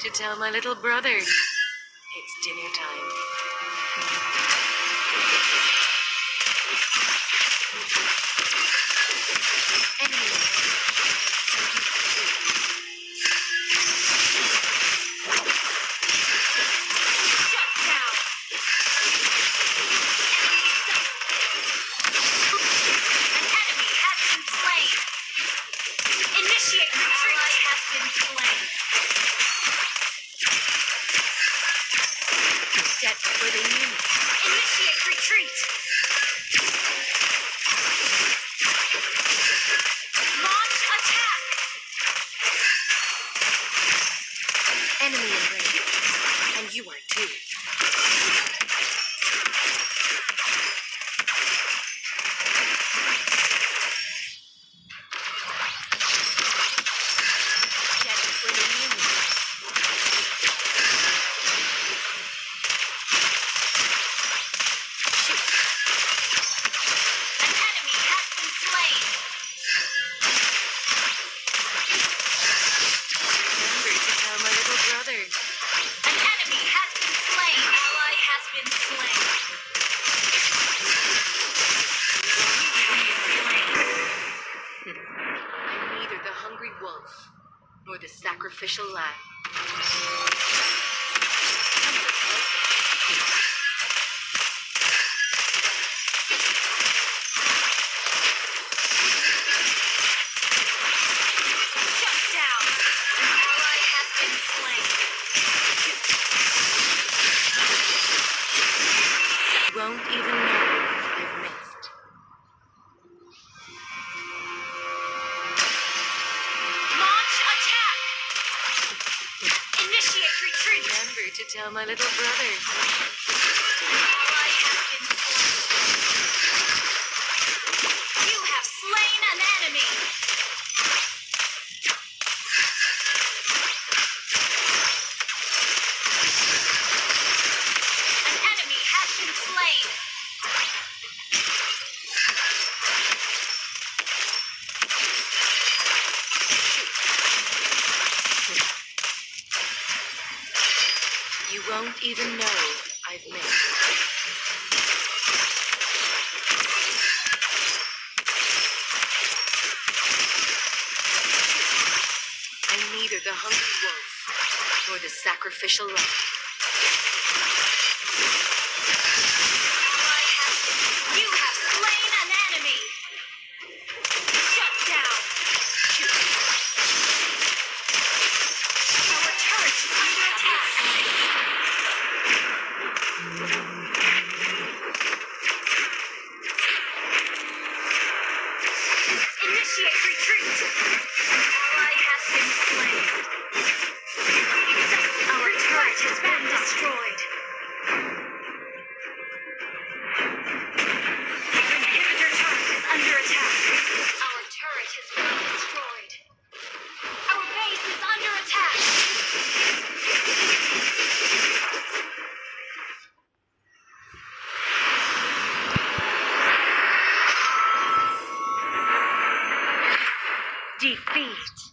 to tell my little brother. It's dinner time. Initiate retreat. Has been slain. set for the unit. Initiate retreat! Launch attack! neither the hungry wolf nor the sacrificial lamb. to tell my little brothers. You have slain an enemy! Won't even know I've missed. I'm neither the hungry wolf nor the sacrificial lamb. You have slain an enemy. Shut down. Our. Defeat.